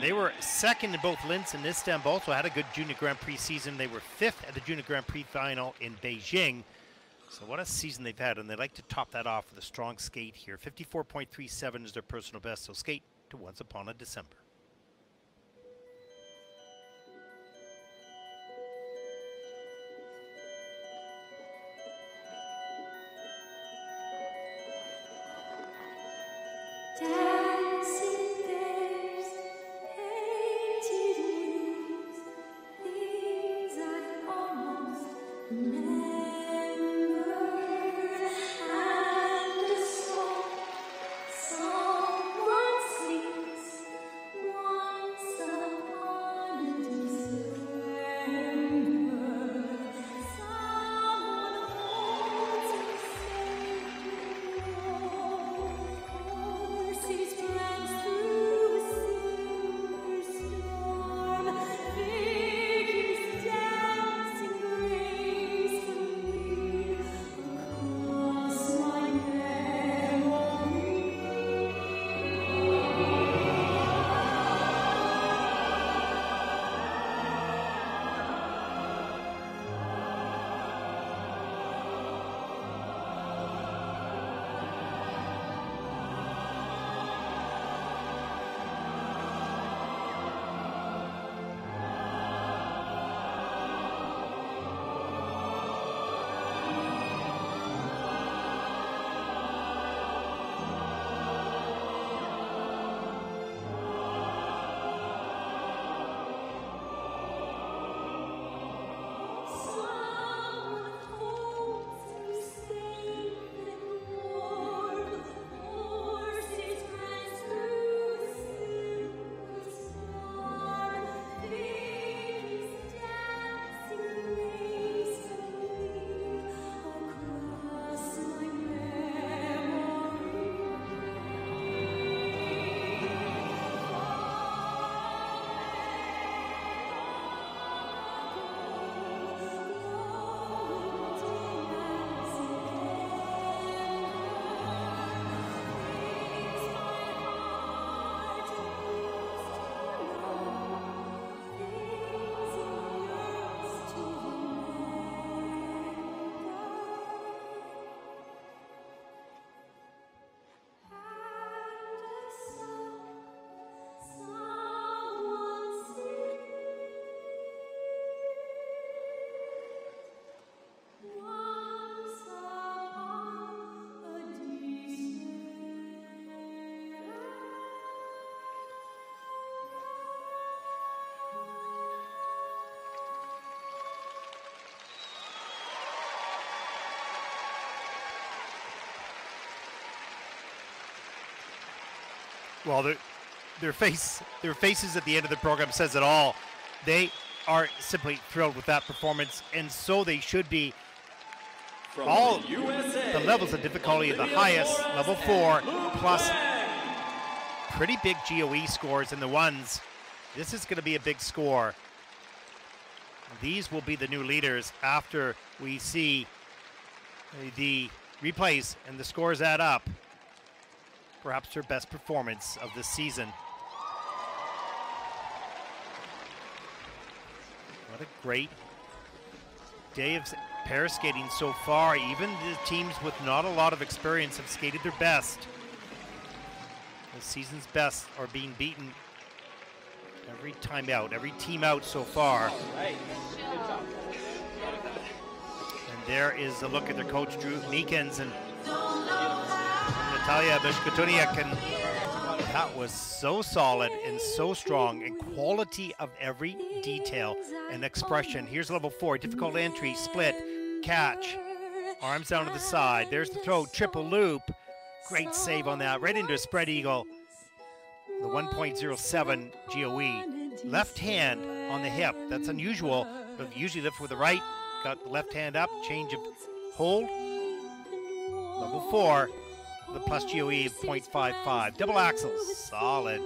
They were second in both Linz and Istanbul, so had a good Junior Grand Prix season. They were fifth at the Junior Grand Prix final in Beijing. So what a season they've had, and they like to top that off with a strong skate here. 54.37 is their personal best, so skate to Once Upon a December. Well, their, their face, their faces at the end of the program says it all. They are simply thrilled with that performance, and so they should be. From all the USA, the levels of difficulty, the highest, Moore level four, plus pretty big GOE scores in the ones. This is going to be a big score. These will be the new leaders after we see the replays and the scores add up. Perhaps their best performance of the season. What a great day of pair skating so far. Even the teams with not a lot of experience have skated their best. The season's best are being beaten every time out, every team out so far. And there is a look at their coach, Drew Meekins, and Natalia Mishkutenok. And that was so solid and so strong, and quality of every detail and expression. Here's level four difficult entry, split, catch, arms down to the side. There's the throw, triple loop. Great save on that, right into a spread eagle. The 1.07 GOE. Left hand on the hip. That's unusual, but usually lift with the right. Got the left hand up, change of hold. Level four, the plus GOE of 0.55. Double axles, solid.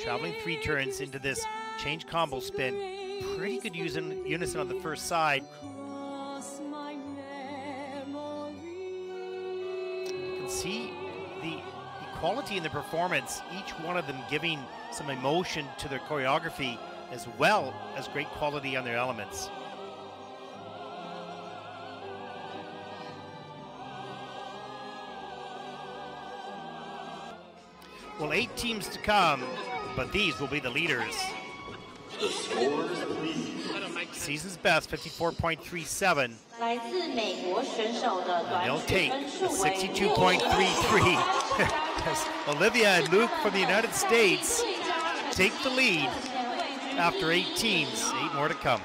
Traveling three turns into this change combo spin. Pretty good using unison on the first side. You can see the quality in the performance, each one of them giving some emotion to their choreography as well as great quality on their elements. Well, eight teams to come, but these will be the leaders. Season's best, 54.37. They'll take 62.33. Olivia and Luke from the United States take the lead after eight teams. Eight more to come.